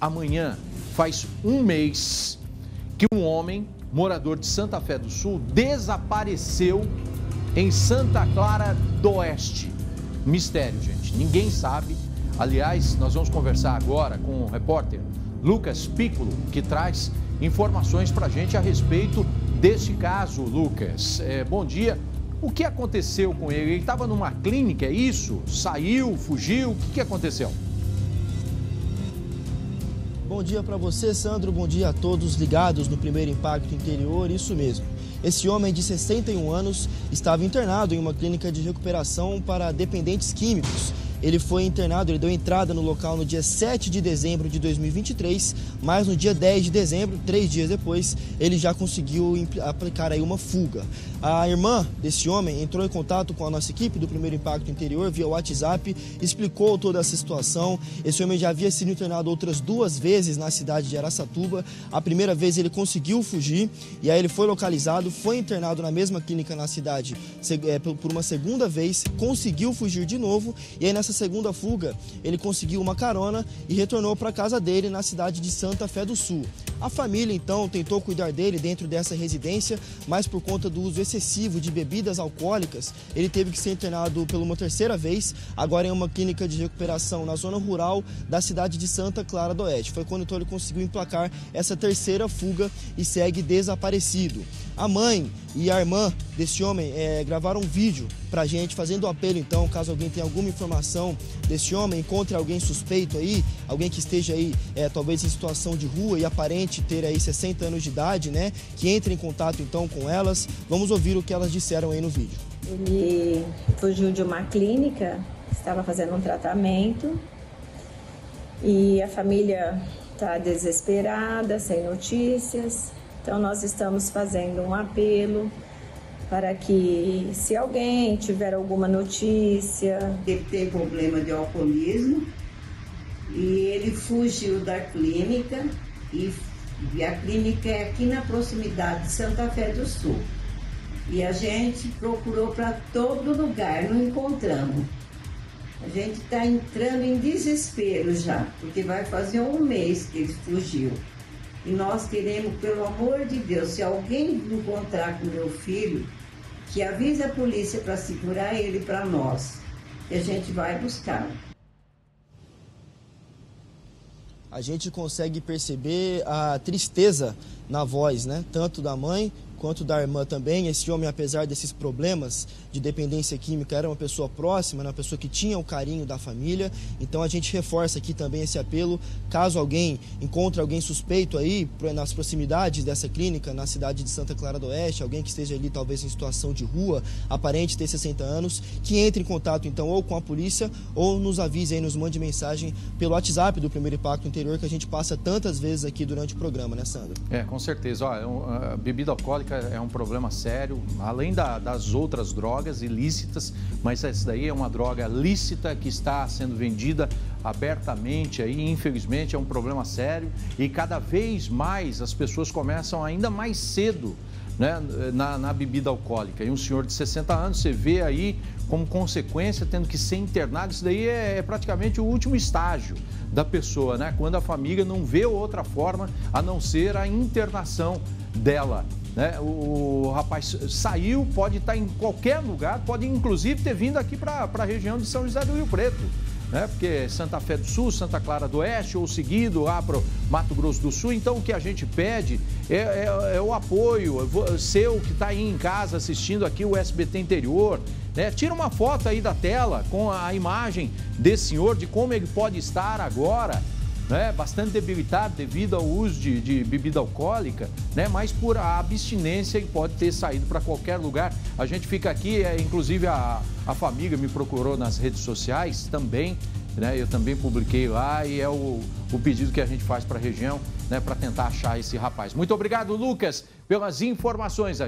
amanhã faz um mês que um homem, morador de Santa Fé do Sul, desapareceu em Santa Clara do Oeste. Mistério, gente. Ninguém sabe. Aliás, nós vamos conversar agora com o repórter Lucas Piccolo, que traz informações para a gente a respeito deste caso, Lucas. É, bom dia. O que aconteceu com ele? Ele estava numa clínica, é isso? Saiu, fugiu? O que, que aconteceu? Bom dia para você, Sandro. Bom dia a todos ligados no primeiro impacto interior. Isso mesmo. Esse homem de 61 anos estava internado em uma clínica de recuperação para dependentes químicos ele foi internado, ele deu entrada no local no dia 7 de dezembro de 2023, mas no dia 10 de dezembro, três dias depois, ele já conseguiu aplicar aí uma fuga. A irmã desse homem entrou em contato com a nossa equipe do Primeiro Impacto Interior via WhatsApp, explicou toda essa situação. Esse homem já havia sido internado outras duas vezes na cidade de Araçatuba. A primeira vez ele conseguiu fugir e aí ele foi localizado, foi internado na mesma clínica na cidade é, por uma segunda vez, conseguiu fugir de novo e aí nessa nessa segunda fuga, ele conseguiu uma carona e retornou para a casa dele na cidade de Santa Fé do Sul. A família então tentou cuidar dele dentro dessa residência, mas por conta do uso excessivo de bebidas alcoólicas, ele teve que ser internado pela uma terceira vez, agora em uma clínica de recuperação na zona rural da cidade de Santa Clara do Oeste. Foi quando então ele conseguiu emplacar essa terceira fuga e segue desaparecido. A mãe e a irmã desse homem é, gravaram um vídeo pra gente, fazendo apelo então, caso alguém tenha alguma informação desse homem, encontre alguém suspeito aí, alguém que esteja aí, é, talvez em situação de rua e aparente ter aí 60 anos de idade, né? Que entre em contato então com elas. Vamos ouvir o que elas disseram aí no vídeo. Ele fugiu de uma clínica, estava fazendo um tratamento e a família está desesperada, sem notícias. Então, nós estamos fazendo um apelo para que, se alguém tiver alguma notícia. Ele tem problema de alcoolismo e ele fugiu da clínica e, e a clínica é aqui na proximidade de Santa Fé do Sul. E a gente procurou para todo lugar, não encontramos. A gente está entrando em desespero já, porque vai fazer um mês que ele fugiu. E nós queremos, pelo amor de Deus, se alguém encontrar com meu filho, que avise a polícia para segurar ele para nós. E a gente vai buscar. A gente consegue perceber a tristeza na voz, né? Tanto da mãe quanto da irmã também. Esse homem, apesar desses problemas de dependência química, era uma pessoa próxima, uma pessoa que tinha o carinho da família. Então a gente reforça aqui também esse apelo. Caso alguém encontre alguém suspeito aí nas proximidades dessa clínica, na cidade de Santa Clara do Oeste, alguém que esteja ali talvez em situação de rua, aparente ter 60 anos, que entre em contato então ou com a polícia ou nos avise aí, nos mande mensagem pelo WhatsApp do Primeiro Impacto Interior que a gente passa tantas vezes aqui durante o programa, né, Sandra? É, com certeza. Ó, a bebida alcoólica é um problema sério, além da, das outras drogas ilícitas, mas essa daí é uma droga lícita que está sendo vendida abertamente aí, infelizmente é um problema sério e cada vez mais as pessoas começam ainda mais cedo né, na, na, bebida alcoólica. E um senhor de 60 anos, você vê aí como consequência tendo que ser internado, isso daí é, é praticamente o último estágio da pessoa, né? Quando a família não vê outra forma a não ser a internação dela. Né? O, o rapaz saiu, pode estar em qualquer lugar, pode inclusive ter vindo aqui para a região de São José do Rio Preto. Né? Porque Santa Fé do Sul, Santa Clara do Oeste, ou seguido lá para Mato Grosso do Sul. Então, o que a gente pede é, é, é o apoio seu que está aí em casa assistindo aqui o SBT Interior. Né? Tira uma foto aí da tela com a imagem desse senhor, de como ele pode estar agora né, bastante debilitado devido ao uso de, de, bebida alcoólica, né, mas por a abstinência ele pode ter saído para qualquer lugar. A gente fica aqui, é, inclusive a, a família me procurou nas redes sociais também, né, eu também publiquei lá e é o, o pedido que a gente faz para a região, né, para tentar achar esse rapaz. Muito obrigado, Lucas, pelas informações.